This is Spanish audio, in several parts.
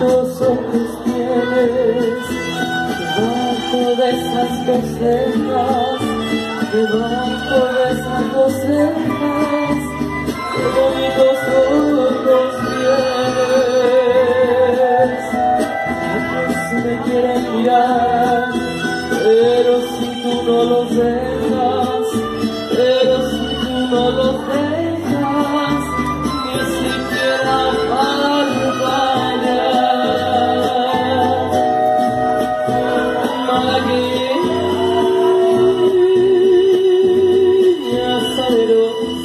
los ojos tienes debajo de esas dos cejas, debajo de esas dos cejas, qué bonitos ojos tienes. Muchos me quieren mirar, pero si tú no los dejas,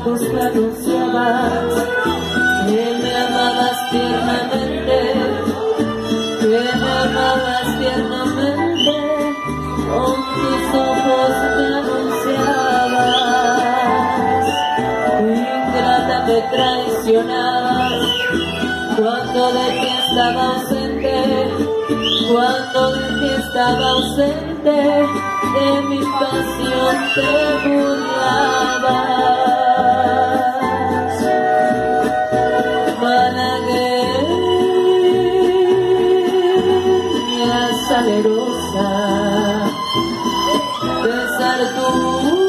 ojos me anunciabas que me amabas tiernamente, que me amabas tiernamente. Con tus ojos me anunciabas, ingrata me traicionabas cuando de ti estaba ausente, cuando de ti estaba ausente, de mi pasión te burlabas. besar tuh